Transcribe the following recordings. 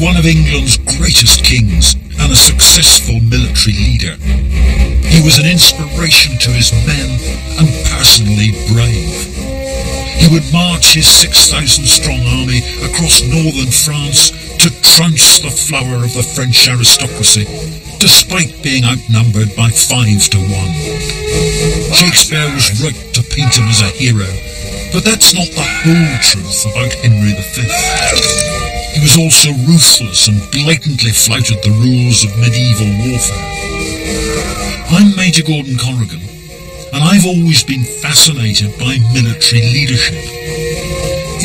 one of England's greatest kings and a successful military leader. He was an inspiration to his men and personally brave. He would march his 6,000 strong army across northern France to trounce the flower of the French aristocracy, despite being outnumbered by five to one. Shakespeare was right to paint him as a hero, but that's not the whole truth about Henry V. He was also ruthless and blatantly flouted the rules of medieval warfare. I'm Major Gordon Corrigan, and I've always been fascinated by military leadership.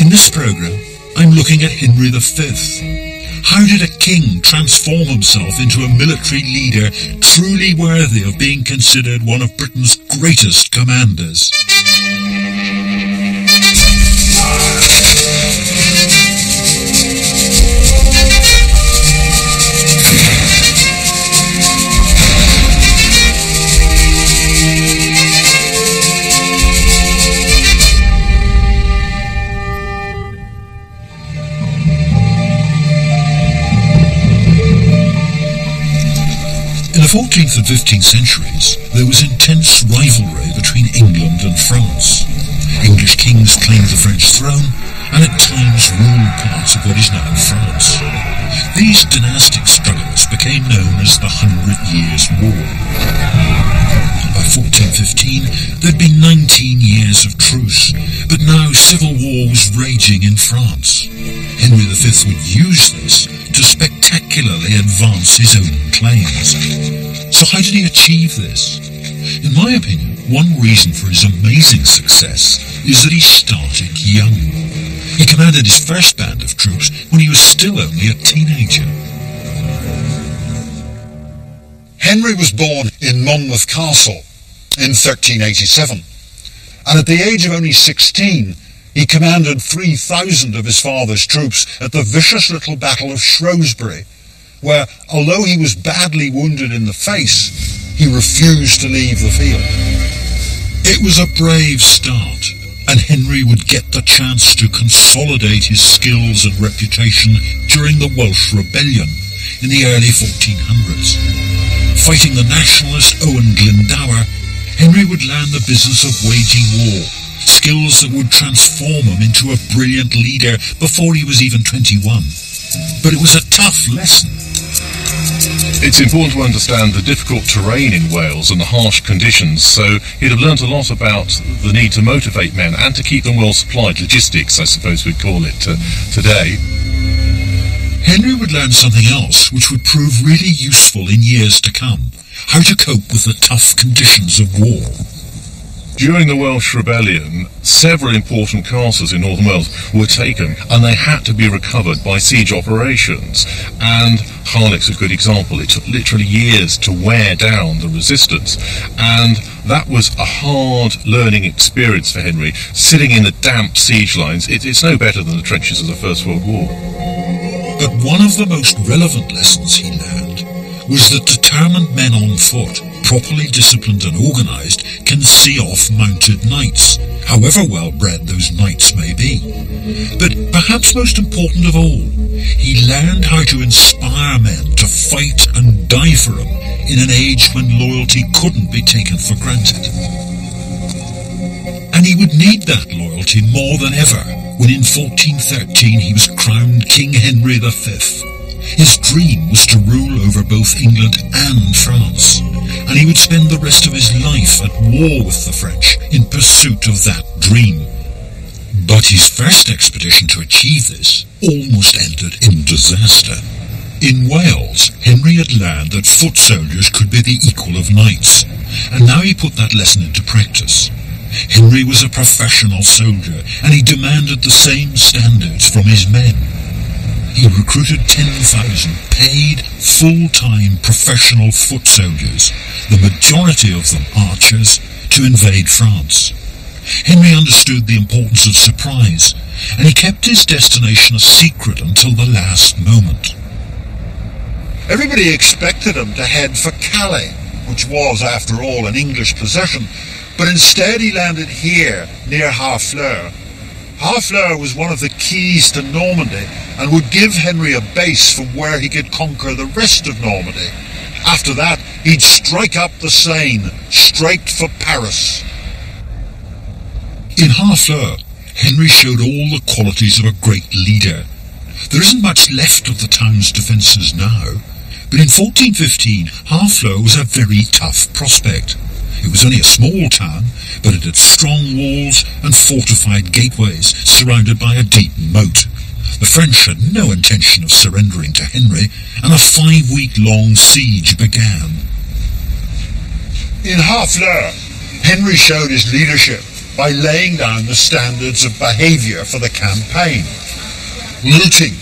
In this programme, I'm looking at Henry V. How did a king transform himself into a military leader truly worthy of being considered one of Britain's greatest commanders? 14th and 15th centuries, there was intense rivalry between England and France. English kings claimed the French throne and at times ruled parts of what is now France. These dynastic struggles became known as the Hundred Years' War. By 1415, there'd been 19 years of truce, but now civil war was raging in France. Henry V would use this to spectacularly advance his own claims. So how did he achieve this? In my opinion, one reason for his amazing success is that he started young. He commanded his first band of troops when he was still only a teenager. Henry was born in Monmouth Castle in 1387, and at the age of only 16, he commanded 3,000 of his father's troops at the vicious little Battle of Shrewsbury, where, although he was badly wounded in the face, he refused to leave the field. It was a brave start, and Henry would get the chance to consolidate his skills and reputation during the Welsh Rebellion in the early 1400s. Fighting the nationalist Owen Glendower, Henry would learn the business of waging war skills that would transform him into a brilliant leader before he was even 21. But it was a tough lesson. It's important to understand the difficult terrain in Wales and the harsh conditions, so he'd have learnt a lot about the need to motivate men and to keep them well supplied, logistics I suppose we'd call it uh, today. Henry would learn something else which would prove really useful in years to come, how to cope with the tough conditions of war. During the Welsh Rebellion, several important castles in northern Wales were taken and they had to be recovered by siege operations. And Harlech's a good example. It took literally years to wear down the resistance. And that was a hard learning experience for Henry. Sitting in the damp siege lines, it, it's no better than the trenches of the First World War. But one of the most relevant lessons he learned was that determined men on foot properly disciplined and organised, can see off mounted knights, however well bred those knights may be. But perhaps most important of all, he learned how to inspire men to fight and die for him in an age when loyalty couldn't be taken for granted. And he would need that loyalty more than ever when in 1413 he was crowned King Henry V. His dream was to rule over both England and France and he would spend the rest of his life at war with the French in pursuit of that dream. But his first expedition to achieve this almost ended in disaster. In Wales, Henry had learned that foot soldiers could be the equal of knights, and now he put that lesson into practice. Henry was a professional soldier, and he demanded the same standards from his men. He recruited 10,000 paid, full-time professional foot soldiers, the majority of them archers, to invade France. Henry understood the importance of surprise, and he kept his destination a secret until the last moment. Everybody expected him to head for Calais, which was, after all, an English possession, but instead he landed here, near Harfleur. Harfleur was one of the keys to Normandy and would give Henry a base from where he could conquer the rest of Normandy. After that, he'd strike up the Seine, straight for Paris. In Harfleur, Henry showed all the qualities of a great leader. There isn't much left of the town's defences now, but in 1415 Harfleur was a very tough prospect. It was only a small town, but it had strong walls and fortified gateways surrounded by a deep moat. The French had no intention of surrendering to Henry, and a five-week-long siege began. In Harfleur, Henry showed his leadership by laying down the standards of behaviour for the campaign. Looting,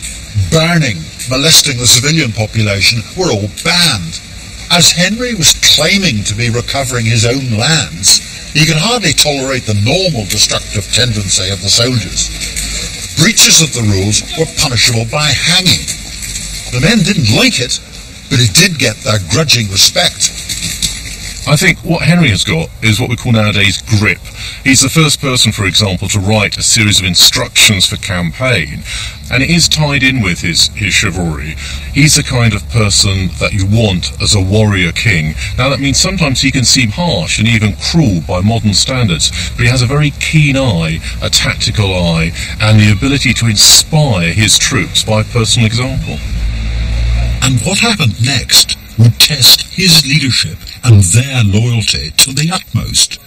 burning, molesting the civilian population were all banned. As Henry was claiming to be recovering his own lands, he could hardly tolerate the normal destructive tendency of the soldiers. Breaches of the rules were punishable by hanging. The men didn't like it, but it did get their grudging respect. I think what Henry has got is what we call nowadays grip. He's the first person, for example, to write a series of instructions for campaign, and it is tied in with his, his chivalry. He's the kind of person that you want as a warrior king. Now that means sometimes he can seem harsh and even cruel by modern standards, but he has a very keen eye, a tactical eye, and the ability to inspire his troops by personal example. And what happened next would test his leadership and their loyalty to the utmost.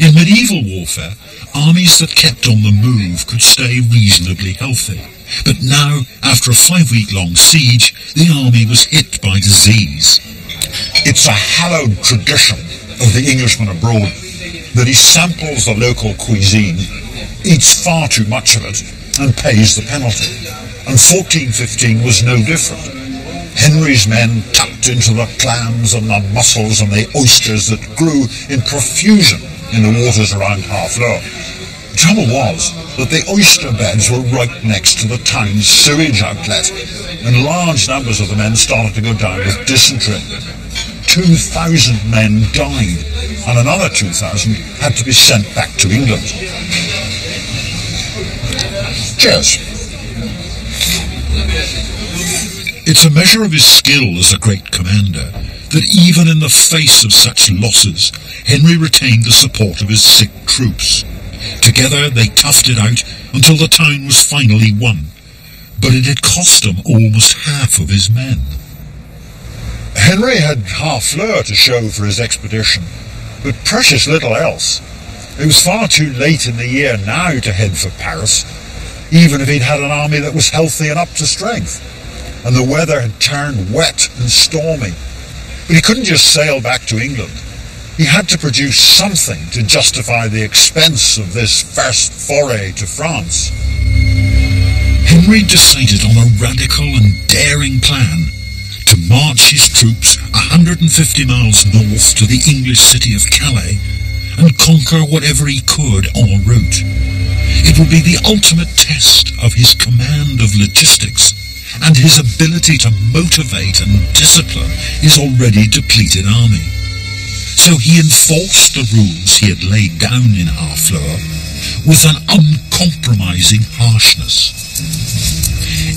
In medieval warfare, armies that kept on the move could stay reasonably healthy. But now, after a five-week-long siege, the army was hit by disease. It's a hallowed tradition of the Englishman abroad that he samples the local cuisine, eats far too much of it, and pays the penalty. And 1415 was no different. Henry's men tucked into the clams and the mussels and the oysters that grew in profusion in the waters around Harfleur. The trouble was that the oyster beds were right next to the town's sewage outlet, and large numbers of the men started to go down with dysentery. 2,000 men died, and another 2,000 had to be sent back to England. Cheers. It's a measure of his skill as a great commander that even in the face of such losses, Henry retained the support of his sick troops. Together they toughed it out until the town was finally won, but it had cost him almost half of his men. Henry had half Harfleur to show for his expedition, but precious little else. It was far too late in the year now to head for Paris, even if he'd had an army that was healthy and up to strength and the weather had turned wet and stormy. But he couldn't just sail back to England. He had to produce something to justify the expense of this first foray to France. Henry decided on a radical and daring plan to march his troops 150 miles north to the English city of Calais and conquer whatever he could en route. It would be the ultimate test of his command of logistics and his ability to motivate and discipline his already depleted army. So he enforced the rules he had laid down in Harfleur with an uncompromising harshness.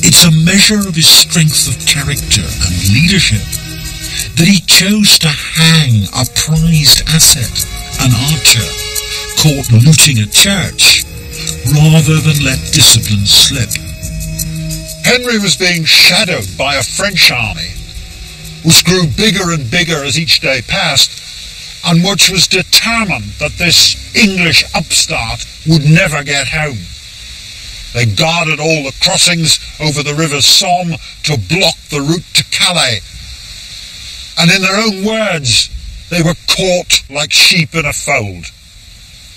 It's a measure of his strength of character and leadership that he chose to hang a prized asset, an archer, caught looting a church, rather than let discipline slip. Henry was being shadowed by a French army, which grew bigger and bigger as each day passed, and which was determined that this English upstart would never get home. They guarded all the crossings over the River Somme to block the route to Calais. And in their own words, they were caught like sheep in a fold.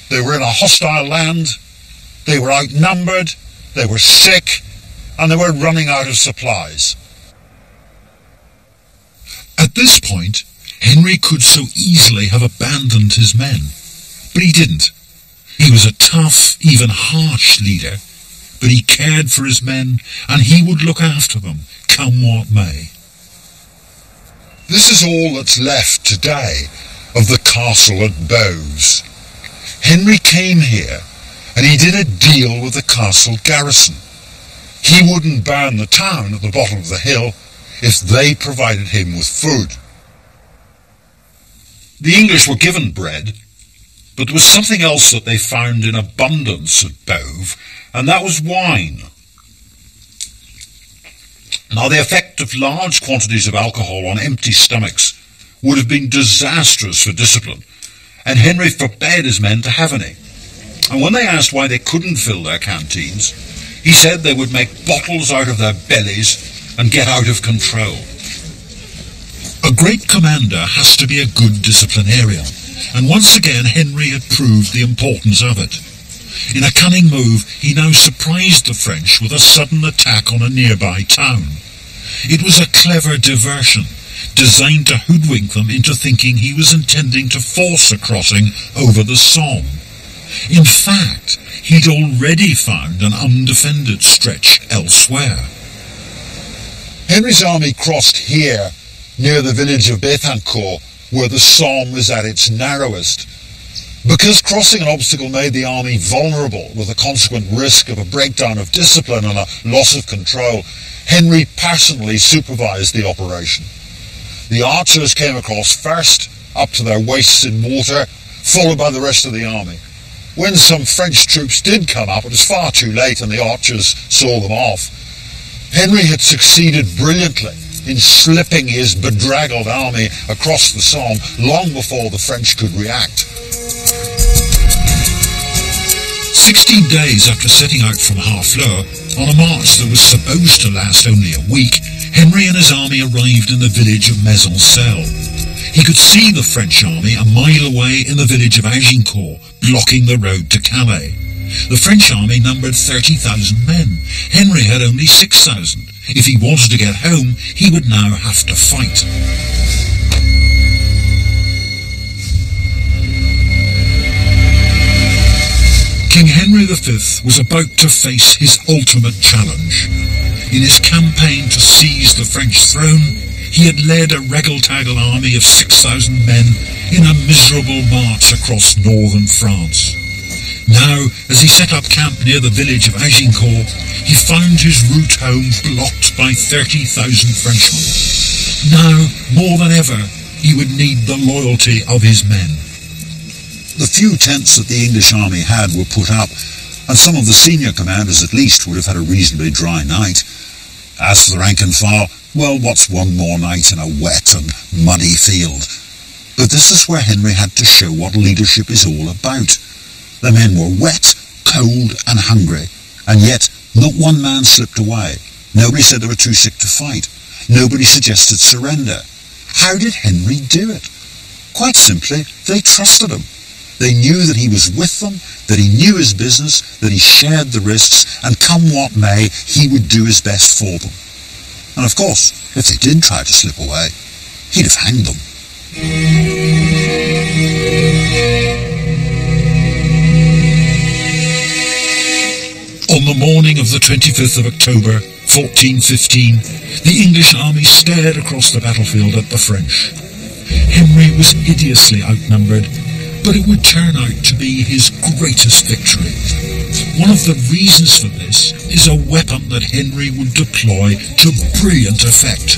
They were in a hostile land, they were outnumbered, they were sick, and they were running out of supplies. At this point, Henry could so easily have abandoned his men, but he didn't. He was a tough, even harsh leader, but he cared for his men, and he would look after them, come what may. This is all that's left today of the castle at Boves. Henry came here and he did a deal with the castle garrison. He wouldn't burn the town at the bottom of the hill if they provided him with food. The English were given bread, but there was something else that they found in abundance at Boves, and that was wine. Now, the effect of large quantities of alcohol on empty stomachs would have been disastrous for discipline, and Henry forbade his men to have any. And when they asked why they couldn't fill their canteens, he said they would make bottles out of their bellies and get out of control. A great commander has to be a good disciplinarian, and once again Henry had proved the importance of it. In a cunning move, he now surprised the French with a sudden attack on a nearby town. It was a clever diversion, designed to hoodwink them into thinking he was intending to force a crossing over the Somme. In fact, he'd already found an undefended stretch elsewhere. Henry's army crossed here, near the village of Béthencourt, where the Somme was at its narrowest. Because crossing an obstacle made the army vulnerable with a consequent risk of a breakdown of discipline and a loss of control, Henry personally supervised the operation. The archers came across first, up to their waists in water, followed by the rest of the army. When some French troops did come up, it was far too late and the archers saw them off. Henry had succeeded brilliantly in slipping his bedraggled army across the Somme long before the French could react. Sixteen days after setting out from Harfleur, on a march that was supposed to last only a week, Henry and his army arrived in the village of Maisoncelles. He could see the French army a mile away in the village of Agincourt, blocking the road to Calais. The French army numbered 30,000 men. Henry had only 6,000. If he wanted to get home, he would now have to fight. King Henry V was about to face his ultimate challenge. In his campaign to seize the French throne, he had led a regal-taggle army of 6,000 men in a miserable march across northern France. Now, as he set up camp near the village of Agincourt, he found his route home blocked by 30,000 Frenchmen. Now, more than ever, he would need the loyalty of his men. The few tents that the English army had were put up, and some of the senior commanders at least would have had a reasonably dry night. As for the rank and file, well, what's one more night in a wet and muddy field? But this is where Henry had to show what leadership is all about. The men were wet, cold, and hungry, and yet not one man slipped away. Nobody said they were too sick to fight. Nobody suggested surrender. How did Henry do it? Quite simply, they trusted him. They knew that he was with them, that he knew his business, that he shared the risks, and come what may, he would do his best for them. And of course, if they did try to slip away, he'd have hanged them. On the morning of the 25th of October, 1415, the English army stared across the battlefield at the French. Henry was hideously outnumbered but it would turn out to be his greatest victory. One of the reasons for this is a weapon that Henry would deploy to brilliant effect.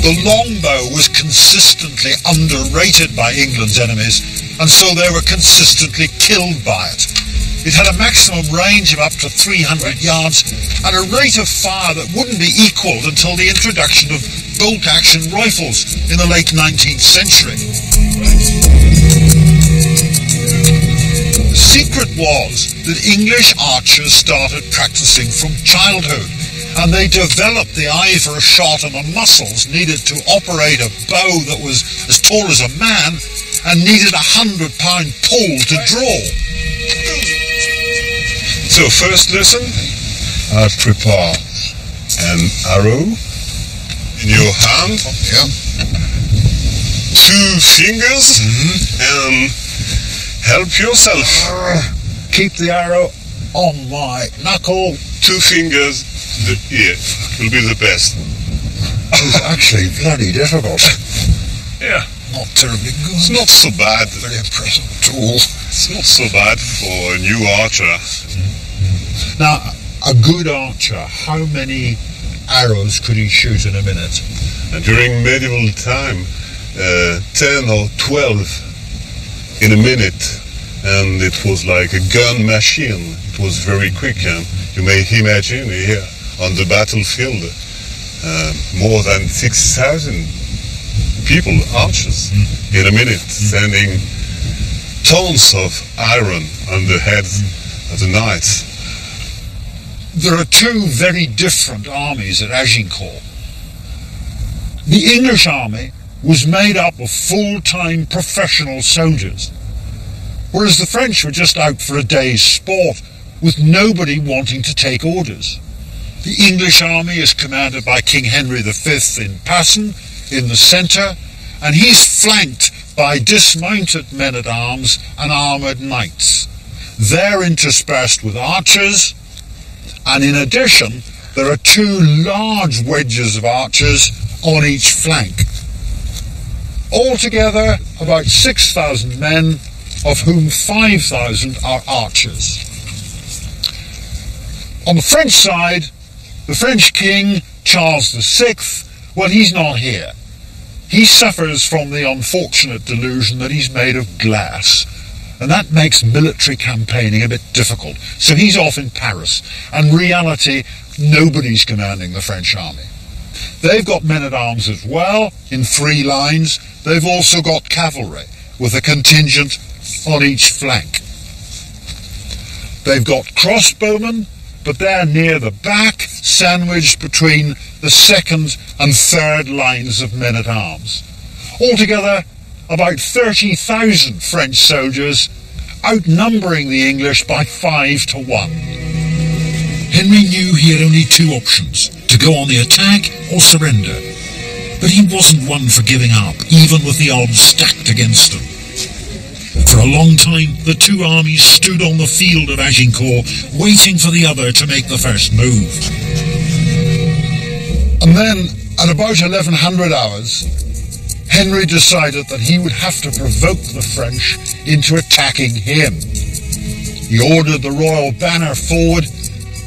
The longbow was consistently underrated by England's enemies, and so they were consistently killed by it. It had a maximum range of up to 300 yards and a rate of fire that wouldn't be equalled until the introduction of bolt-action rifles in the late 19th century. The secret was that English archers started practicing from childhood and they developed the eye for a shot and the muscles needed to operate a bow that was as tall as a man and needed a hundred pound pull to draw. So first lesson, I prepare an arrow in your hand. Yeah. Two fingers and help yourself. Keep the arrow on my knuckle. Two fingers, the ear will be the best. It's actually bloody difficult. Yeah, not terribly good. It's not so bad. very impressive all. It's not so bad for a new archer. Now, a good archer, how many arrows could he shoot in a minute? And during medieval time, uh, 10 or 12 in a minute. And it was like a gun machine. It was very quick. And you may imagine here on the battlefield, uh, more than 6,000 people, archers, in a minute, sending tons of iron on the heads of the knights. There are two very different armies at Agincourt. The English army was made up of full-time professional soldiers, whereas the French were just out for a day's sport with nobody wanting to take orders. The English army is commanded by King Henry V in Passon, in the centre, and he's flanked by dismounted men-at-arms and armoured knights. They're interspersed with archers, and in addition, there are two large wedges of archers on each flank. Altogether, about 6,000 men, of whom 5,000 are archers. On the French side, the French king, Charles VI, well, he's not here. He suffers from the unfortunate delusion that he's made of glass. And that makes military campaigning a bit difficult. So he's off in Paris. And reality, nobody's commanding the French army. They've got men-at-arms as well, in three lines. They've also got cavalry, with a contingent on each flank. They've got crossbowmen, but they're near the back, sandwiched between the second and third lines of men-at-arms. Altogether, about 30,000 French soldiers, outnumbering the English by five to one. Henry knew he had only two options, go on the attack or surrender. But he wasn't one for giving up, even with the odds stacked against him. For a long time, the two armies stood on the field of Agincourt, waiting for the other to make the first move. And then, at about 1100 hours, Henry decided that he would have to provoke the French into attacking him. He ordered the royal banner forward,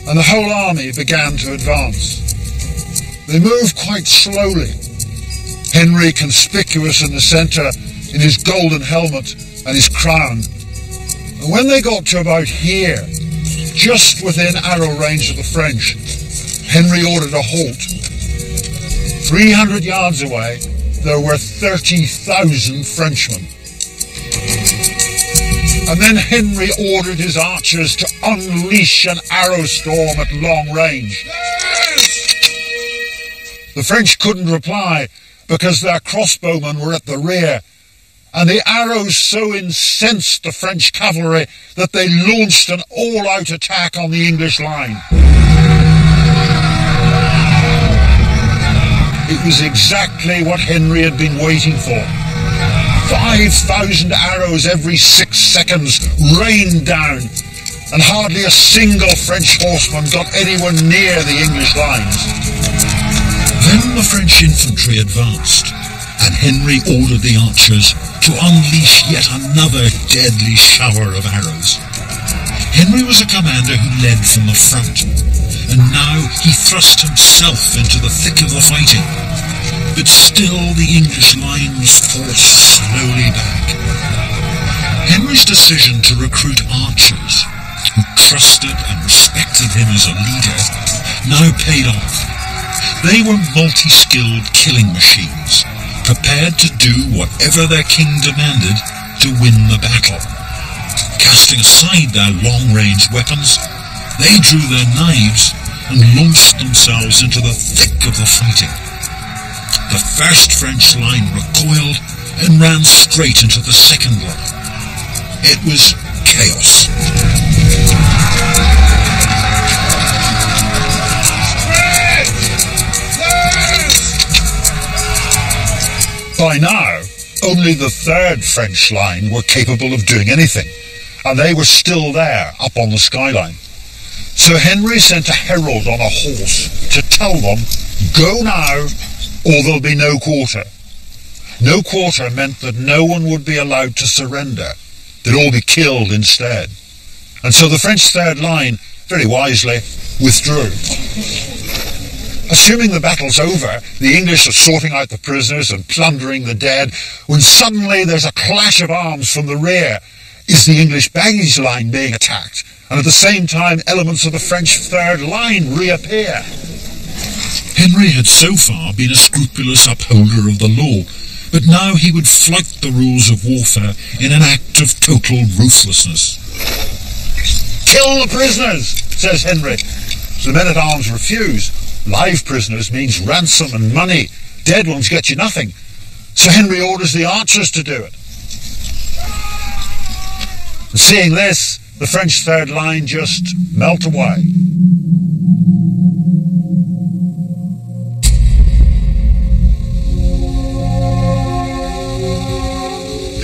and the whole army began to advance. They moved quite slowly. Henry conspicuous in the centre in his golden helmet and his crown. And when they got to about here, just within arrow range of the French, Henry ordered a halt. 300 yards away, there were 30,000 Frenchmen. And then Henry ordered his archers to unleash an arrow storm at long range. The French couldn't reply because their crossbowmen were at the rear, and the arrows so incensed the French cavalry that they launched an all-out attack on the English line. It was exactly what Henry had been waiting for. 5,000 arrows every six seconds rained down, and hardly a single French horseman got anywhere near the English lines. Then the French infantry advanced, and Henry ordered the archers to unleash yet another deadly shower of arrows. Henry was a commander who led from the front, and now he thrust himself into the thick of the fighting. But still the English line was forced slowly back. Henry's decision to recruit archers, who trusted and respected him as a leader, now paid off. They were multi-skilled killing machines, prepared to do whatever their king demanded to win the battle. Casting aside their long-range weapons, they drew their knives and launched themselves into the thick of the fighting. The first French line recoiled and ran straight into the second line. It was chaos. By now, only the third French line were capable of doing anything, and they were still there up on the skyline. So Henry sent a herald on a horse to tell them, go now, or there'll be no quarter. No quarter meant that no one would be allowed to surrender. They'd all be killed instead. And so the French third line, very wisely, withdrew. Assuming the battle's over, the English are sorting out the prisoners and plundering the dead, when suddenly there's a clash of arms from the rear. Is the English baggage line being attacked? And at the same time, elements of the French third line reappear. Henry had so far been a scrupulous upholder of the law, but now he would flout the rules of warfare in an act of total ruthlessness. Kill the prisoners, says Henry. The men-at-arms refuse. Live prisoners means ransom and money. Dead ones get you nothing. So Henry orders the archers to do it. And seeing this, the French third line just melt away.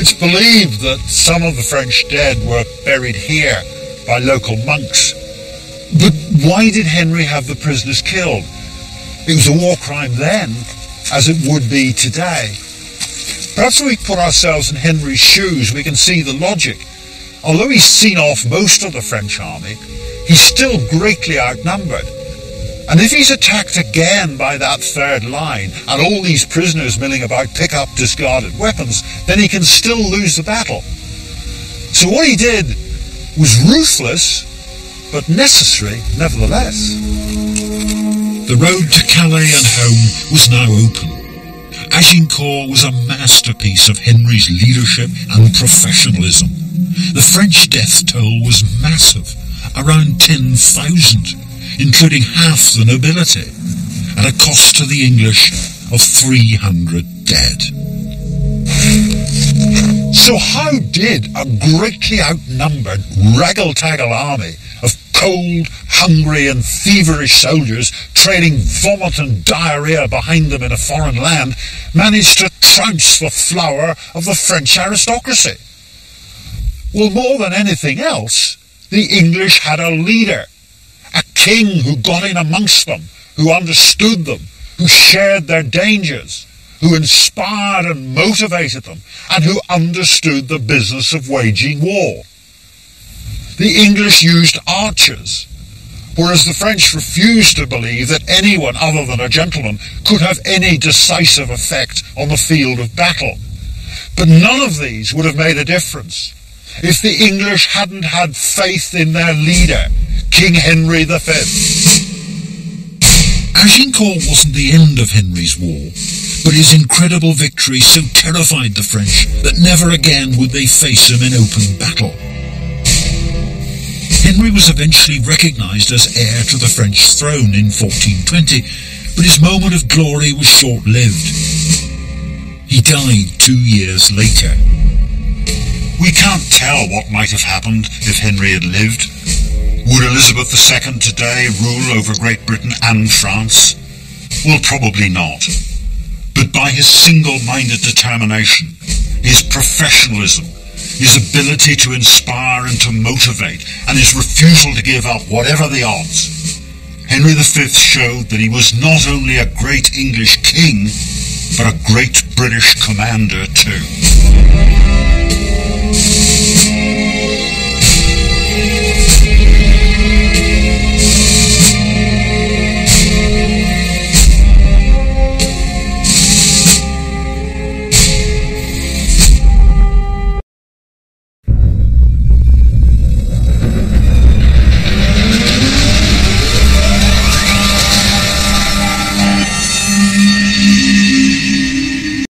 It's believed that some of the French dead were buried here by local monks. But why did Henry have the prisoners killed? It was a war crime then, as it would be today. Perhaps if we put ourselves in Henry's shoes, we can see the logic. Although he's seen off most of the French army, he's still greatly outnumbered. And if he's attacked again by that third line, and all these prisoners milling about pick up discarded weapons, then he can still lose the battle. So what he did was ruthless, but necessary nevertheless. The road to Calais and home was now open. Agincourt was a masterpiece of Henry's leadership and professionalism. The French death toll was massive, around 10,000 including half the nobility, at a cost to the English of 300 dead. So how did a greatly outnumbered raggle-taggle army of cold, hungry and feverish soldiers trailing vomit and diarrhea behind them in a foreign land managed to trounce the flower of the French aristocracy? Well, more than anything else, the English had a leader a king who got in amongst them, who understood them, who shared their dangers, who inspired and motivated them, and who understood the business of waging war. The English used archers, whereas the French refused to believe that anyone other than a gentleman could have any decisive effect on the field of battle. But none of these would have made a difference if the English hadn't had faith in their leader, King Henry V. Agincourt wasn't the end of Henry's war, but his incredible victory so terrified the French that never again would they face him in open battle. Henry was eventually recognized as heir to the French throne in 1420, but his moment of glory was short-lived. He died two years later. We can't tell what might have happened if Henry had lived. Would Elizabeth II today rule over Great Britain and France? Well, probably not. But by his single-minded determination, his professionalism, his ability to inspire and to motivate, and his refusal to give up whatever the odds, Henry V showed that he was not only a great English king, but a great British commander too.